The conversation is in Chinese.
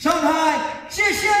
上台谢谢。